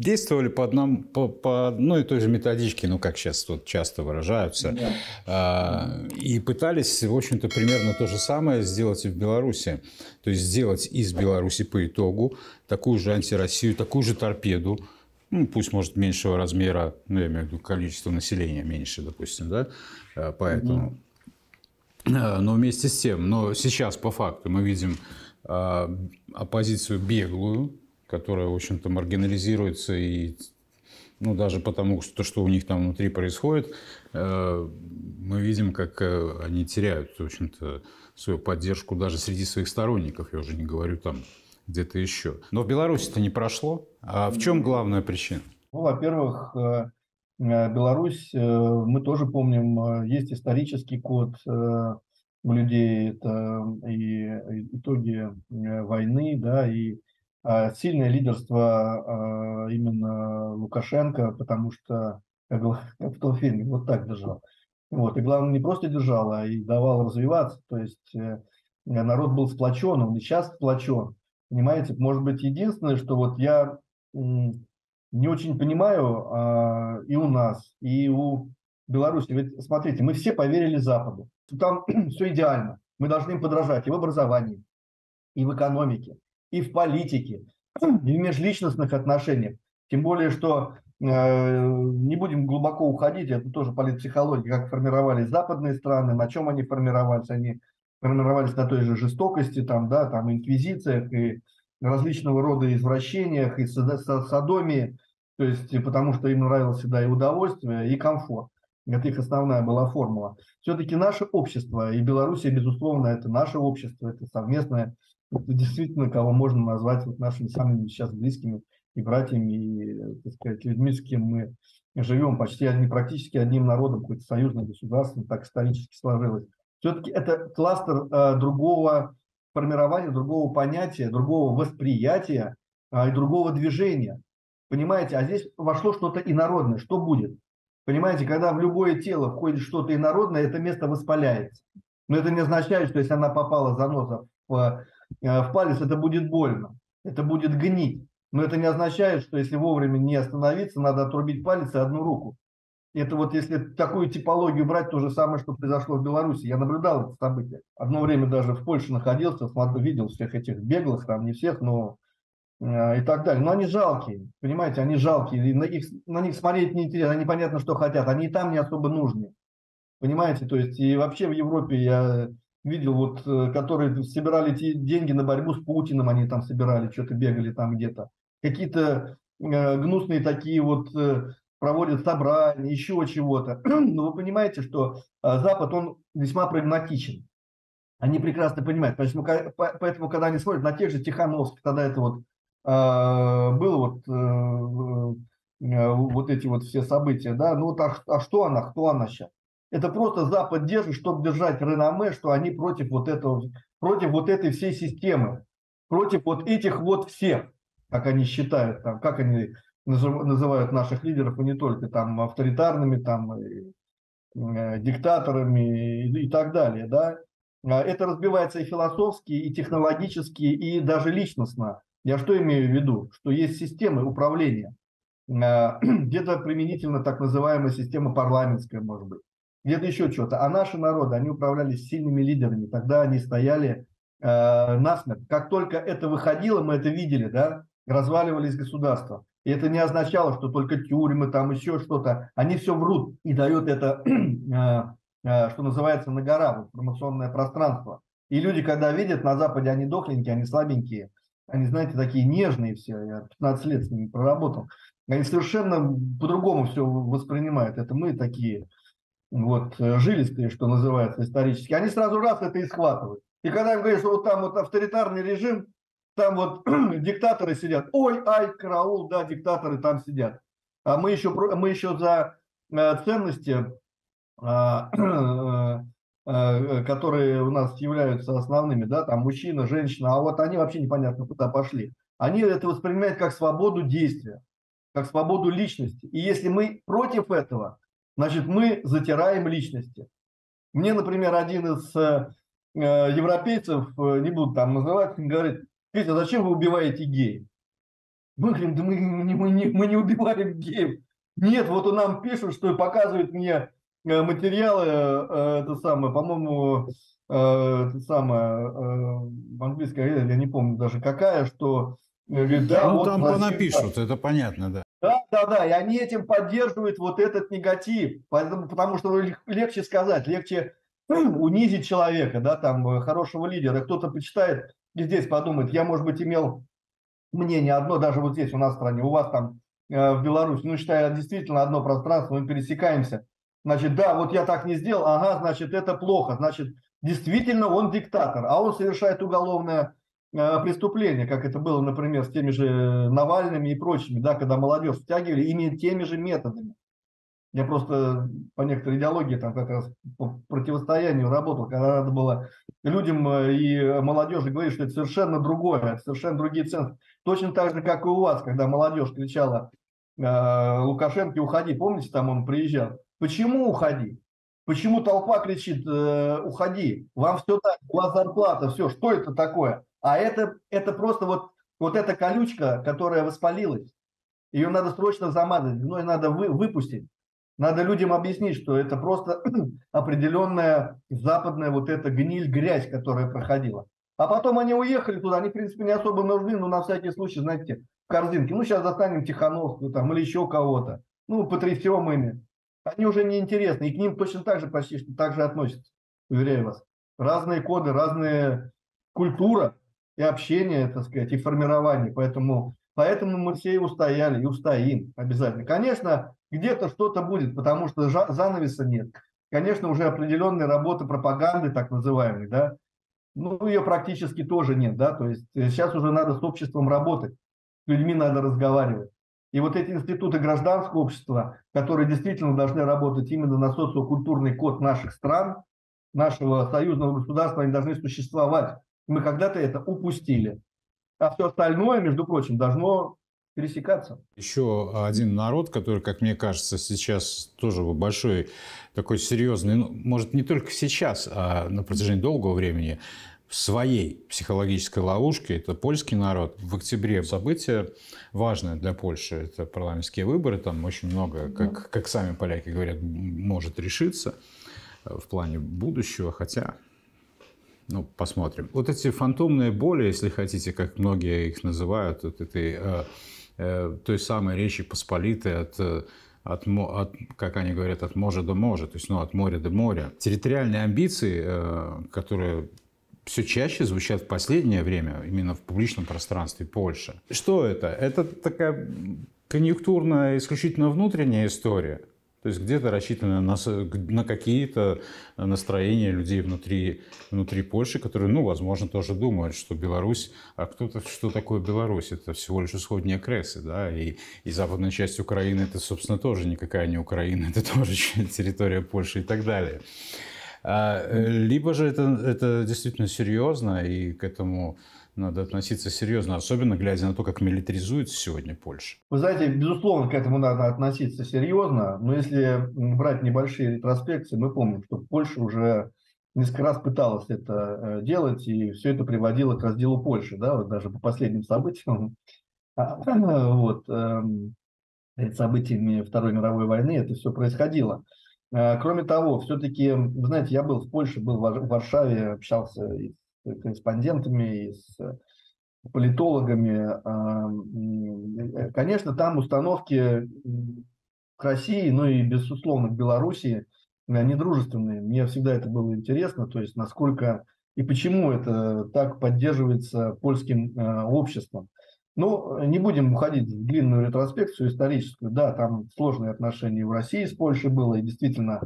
Speaker 2: действовали по, одному, по, по одной и той же методичке, ну, как сейчас тут часто выражаются, да. а, и пытались, в общем-то, примерно то же самое сделать и в Беларуси. То есть сделать из Беларуси по итогу такую же антироссию, такую же торпеду, ну, пусть, может, меньшего размера, ну, я имею в виду количество населения меньше, допустим, да, а, поэтому... Mm. Но вместе с тем, но сейчас по факту мы видим а, оппозицию беглую, которая, в общем-то, маргинализируется и ну, даже потому, что, что у них там внутри происходит, э, мы видим, как э, они теряют, в общем-то, свою поддержку даже среди своих сторонников, я уже не говорю там где-то еще. Но в Беларуси это не прошло. А в чем главная причина?
Speaker 1: Ну, во-первых, э, Беларусь, мы тоже помним, есть исторический код у людей, это и итоги войны, да, и сильное лидерство а, именно Лукашенко, потому что, как (laughs) в том фильме, вот так держал. Вот. И главное, не просто держал, а и давал развиваться. То есть э, народ был сплочен, он и сейчас сплочен. Понимаете, может быть, единственное, что вот я не очень понимаю а, и у нас, и у Беларуси. Ведь смотрите, мы все поверили Западу. Там (clears throat) все идеально. Мы должны им подражать и в образовании, и в экономике, и в политике, (clears throat) и в межличностных отношениях. Тем более, что э, не будем глубоко уходить, это тоже политпсихология, как формировались западные страны, на чем они формировались. Они формировались на той же жестокости, там, да, там, инквизициях и различного рода извращениях, и садомии, то есть потому что им нравилось всегда и удовольствие, и комфорт. Это их основная была формула. Все-таки наше общество, и Белоруссия, безусловно, это наше общество, это совместное это действительно, кого можно назвать вот нашими самыми сейчас близкими и братьями, и, так сказать, людьми, с кем мы живем почти одни, практически одним народом, какое-то союзное государство, так исторически сложилось. Все-таки это кластер э, другого формирования, другого понятия, другого восприятия э, и другого движения. Понимаете, а здесь вошло что-то инородное. Что будет? Понимаете, когда в любое тело входит что-то инородное, это место воспаляется. Но это не означает, что если она попала заноза в в палец, это будет больно, это будет гнить. Но это не означает, что если вовремя не остановиться, надо отрубить палец и одну руку. Это вот если такую типологию брать, то же самое, что произошло в Беларуси. Я наблюдал это событие. Одно время даже в Польше находился, смотрю, видел всех этих беглых, там не всех, но э, и так далее. Но они жалкие, понимаете, они жалкие. И на, их, на них смотреть неинтересно, непонятно, что хотят. Они и там не особо нужны. Понимаете, то есть и вообще в Европе я видел, вот, э, которые собирали эти деньги на борьбу с Путиным, они там собирали, что-то бегали там где-то. Какие-то э, гнусные такие вот э, проводят собрания, еще чего-то. (clears throat) Но вы понимаете, что э, Запад, он весьма прагматичен. Они прекрасно понимают. Поэтому, поэтому когда они смотрят на тех же Тихановских, тогда это вот э, было вот, э, э, вот эти вот все события, да, ну вот, а, а что она, кто она сейчас? Это просто Запад держит, чтобы держать реноме, что они против вот этого, против вот этой всей системы, против вот этих вот всех, как они считают, там, как они называют наших лидеров, и не только там авторитарными, там, и, э, диктаторами и, и так далее, да. А это разбивается и философски, и технологически, и даже личностно. Я что имею в виду? Что есть системы управления, а, (clears throat) где-то применительно так называемая система парламентская, может быть где-то еще что-то. А наши народы, они управлялись сильными лидерами, тогда они стояли э, насмерть. Как только это выходило, мы это видели, да, разваливались государства. И это не означало, что только тюрьмы, там еще что-то. Они все врут и дают это, (clears throat) э, э, что называется, на гора, в информационное пространство. И люди, когда видят, на Западе они дохленькие, они слабенькие, они, знаете, такие нежные все, я 15 лет с ними проработал. Они совершенно по-другому все воспринимают. Это мы такие вот, э, жилистые, что называется, исторически, они сразу раз это и схватывают. И когда им говорят, что вот там вот авторитарный режим, там вот (clears throat) диктаторы сидят, ой, ай, караул, да, диктаторы там сидят. А мы еще, мы еще за э, ценности, а, (clears throat) э, которые у нас являются основными, да, там мужчина, женщина, а вот они вообще непонятно куда пошли. Они это воспринимают как свободу действия, как свободу личности. И если мы против этого, значит, мы затираем личности. Мне, например, один из э, э европейцев, э, не буду там называть, говорит, Петя, зачем вы убиваете геев? Мы говорим, да мы, не, мы, не, мы не убиваем геев. Нет, вот он нам пишет, что показывает мне э, материалы, э, это самое, по-моему, это самое, английская, я не помню даже какая, что
Speaker 2: говорит, да, ну, вот там понапишут, это понятно, да.
Speaker 1: Да, да, да, и они этим поддерживают вот этот негатив, поэтому, потому что легче сказать, легче унизить человека, да, там, э, хорошего лидера. Кто-то почитает и здесь подумает, я, может быть, имел мнение одно, даже вот здесь у нас в стране, у вас там э, в Беларуси, ну, считаю, действительно одно пространство, мы пересекаемся. Значит, да, вот я так не сделал, ага, значит, это плохо, значит, действительно он диктатор, а он совершает уголовное э, преступление, как это было, например, с теми же Навальными и прочими, да, когда молодежь втягивали именно теми же методами. Я просто по некоторой идеологии там как раз по противостоянию работал, когда надо было людям э, и молодежи говорить, что это совершенно другое, совершенно другие ценности. Точно так же, как и у вас, когда молодежь кричала э, Лукашенко, уходи. Помните, там он приезжал? Почему уходи? Почему толпа кричит, э, уходи? Вам все так, у вас зарплата, все. Что это такое? А это, это просто вот, вот эта колючка, которая воспалилась. Ее надо срочно замазать, и надо вы, выпустить. Надо людям объяснить, что это просто (clears throat) определенная западная вот эта гниль, грязь, которая проходила. А потом они уехали туда, они, в принципе, не особо нужны, но на всякий случай, знаете, в корзинке. Ну, сейчас достанем Тихановскую там или еще кого-то. Ну, потрясем ими. Они уже не интересны, и к ним точно так же почти что так же относятся, уверяю вас. Разные коды, разная культура и общение, так сказать, и формирование. Поэтому, поэтому мы все и устояли, и устоим обязательно. Конечно, где-то что-то будет, потому что занавеса нет. Конечно, уже определенная работа пропаганды, так называемой, да, ну, ее практически тоже нет, да, то есть э, сейчас уже надо с обществом работать, с людьми надо разговаривать. И вот эти институты гражданского общества, которые действительно должны работать именно на социокультурный код наших стран, нашего союзного государства, они должны существовать. Мы когда-то это упустили. А все остальное, между прочим, должно пересекаться.
Speaker 2: Еще один народ, который, как мне кажется, сейчас тоже большой, такой серьезный, ну, может, не только сейчас, а на протяжении долгого времени, в своей психологической ловушке. Это польский народ. В октябре событие важное для Польши. Это парламентские выборы. Там очень много, как, как сами поляки говорят, может решиться в плане будущего. Хотя ну, посмотрим. Вот эти фантомные боли, если хотите, как многие их называют, вот этой э, Э, той самой Речи Посполитой от э, от, от, как они говорят, от моря до моря, то есть ну, от моря до моря. Территориальные амбиции, э, которые все чаще звучат в последнее время именно в публичном пространстве Польши. Что это? Это такая конъюнктурная, исключительно внутренняя история. То есть где-то рассчитано на, на какие-то настроения людей внутри, внутри Польши, которые, ну, возможно, тоже думают, что Беларусь, а кто-то, что такое Беларусь? Это всего лишь исходные кресы, да, и, и западная часть Украины, это, собственно, тоже никакая не Украина, (laughs) это тоже территория Польши и так далее. А, э, либо же это, это действительно серьезно, и к этому надо относиться серьезно, особенно глядя на то, как милитаризуется сегодня Польша.
Speaker 1: Вы знаете, безусловно, к этому надо относиться серьезно, но если брать небольшие ретроспекции, мы помним, что Польша уже несколько раз пыталась это э, делать, и все это приводило к разделу Польши, да, вот даже по последним событиям. А, вот, эм, событиями Второй мировой войны это все происходило. Э, кроме того, все-таки, знаете, я был в Польше, был в Варшаве, общался и корреспондентами, и с политологами. Э, конечно, там установки к России, ну и, безусловно, к Белоруссии, они дружественные. Мне всегда это было интересно, то есть насколько и почему это так поддерживается польским э, обществом. Ну, не будем уходить в длинную ретроспекцию историческую. Да, там сложные отношения в России с Польшей было, и действительно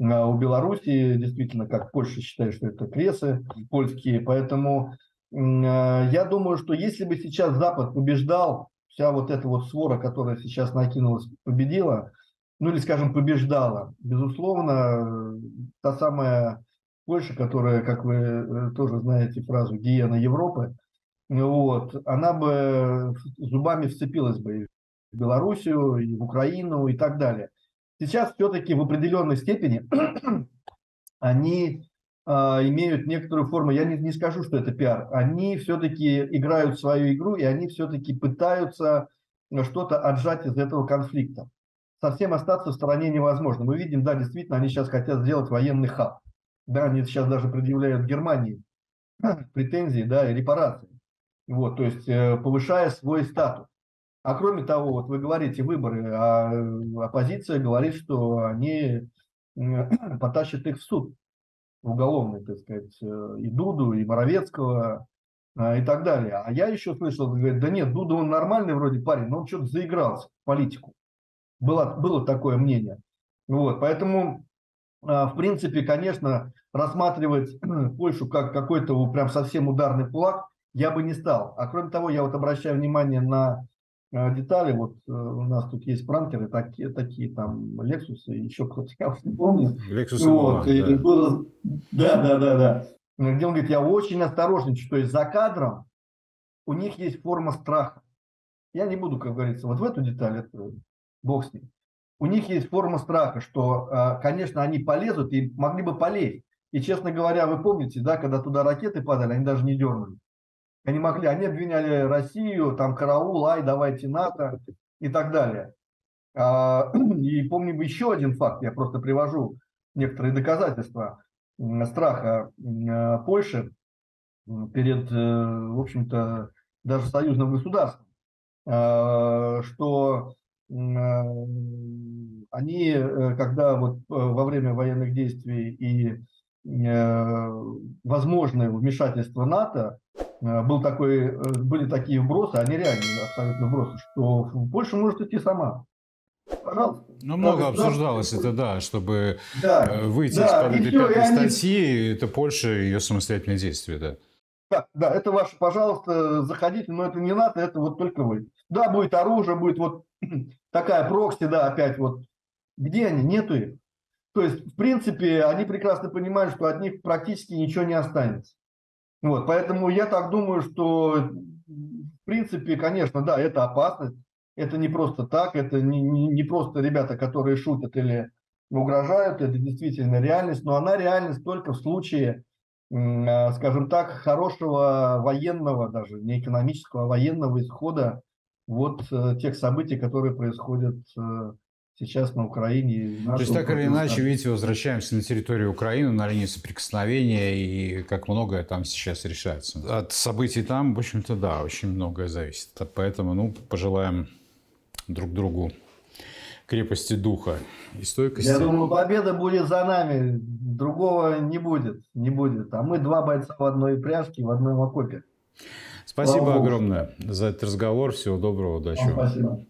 Speaker 1: а у Беларуси действительно, как Польша считает, что это кресы польские. Поэтому а, я думаю, что если бы сейчас Запад побеждал, вся вот эта вот свора, которая сейчас накинулась, победила, ну или, скажем, побеждала, безусловно, та самая Польша, которая, как вы э, тоже знаете фразу «гиена Европы», вот, она бы зубами вцепилась бы в Белоруссию, и в Украину, и так далее. Сейчас все-таки в определенной степени (clears throat) они имеют некоторую форму, я не, не скажу, что это пиар, они все-таки играют свою игру, и они все-таки пытаются что-то отжать из этого конфликта. Совсем остаться в стороне невозможно. Мы видим, да, действительно, они сейчас хотят сделать военный хаб. Да, они сейчас даже предъявляют Германии (clears throat) претензии, да, и репарации. Вот, то есть э, повышая свой статус. А кроме того, вот вы говорите выборы, а оппозиция говорит, что они (clears throat) потащат их в суд уголовный, так сказать, э, и Дуду, и Моровецкого, а, и так далее. А я еще слышал, говорит, да нет, Дуда он нормальный вроде парень, но он что-то заигрался в политику. Было, было такое мнение. Вот, поэтому, а, в принципе, конечно, рассматривать (clears throat) Польшу как какой-то прям совсем ударный кулак я бы не стал. А кроме того, я вот обращаю внимание на а, детали. Вот э, у нас тут есть пранкеры, такие, такие там Lexus и еще кто-то, я уже не помню.
Speaker 2: Lexus
Speaker 1: вот,
Speaker 2: да.
Speaker 1: и было, да, да, да, да. Где он говорит, я очень осторожничаю, то есть за кадром у них есть форма страха. Я не буду, как говорится, вот в эту деталь, это бог с ним. У них есть форма страха, что, а, конечно, они полезут и могли бы полезть. И, честно говоря, вы помните, да, когда туда ракеты падали, они даже не дернули. Они могли, они обвиняли Россию, там караул, ай, давайте НАТО и так далее. А, (clears throat) и помним еще один факт, я просто привожу некоторые доказательства страха а, Польши перед, э, в общем-то, даже союзным государством, а, что они, э, когда вот э, во время военных действий и возможное вмешательство НАТО Э, был такой, э, были такие вбросы, они реальные абсолютно вбросы, что Польша может идти сама. Пожалуйста.
Speaker 2: Ну, много да, обсуждалось это, да, чтобы
Speaker 1: да,
Speaker 2: э, выйти
Speaker 1: да,
Speaker 2: из-под этой пятой статьи, они... это Польша и ее самостоятельные действия, да.
Speaker 1: Да, да, это ваше, пожалуйста, заходите, но это не НАТО, это вот только вы. Да, будет оружие, будет вот (clears throat) такая прокси, да, опять вот. Где они? Нету их. То есть, в принципе, они прекрасно понимают, что от них практически ничего не останется. Вот, поэтому я так думаю, что в принципе, конечно, да, это опасность. Это не просто так, это не, не, не просто ребята, которые шутят или угрожают, это действительно реальность, но она реальность только в случае, а, скажем так, хорошего военного, даже не экономического, а военного исхода вот э, тех событий, которые происходят э, сейчас на Украине.
Speaker 2: То есть так или иначе, видите, возвращаемся на территорию Украины, на линии соприкосновения, и как многое там сейчас решается. От событий там, в общем-то, да, очень многое зависит. Поэтому, ну, пожелаем друг другу крепости духа и стойкости.
Speaker 1: Я думаю, победа будет за нами, другого не будет, не будет. А мы два бойца в одной пряжке, в одной окопе.
Speaker 2: Спасибо огромное за этот разговор. Всего доброго, удачи.
Speaker 1: Спасибо.